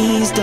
please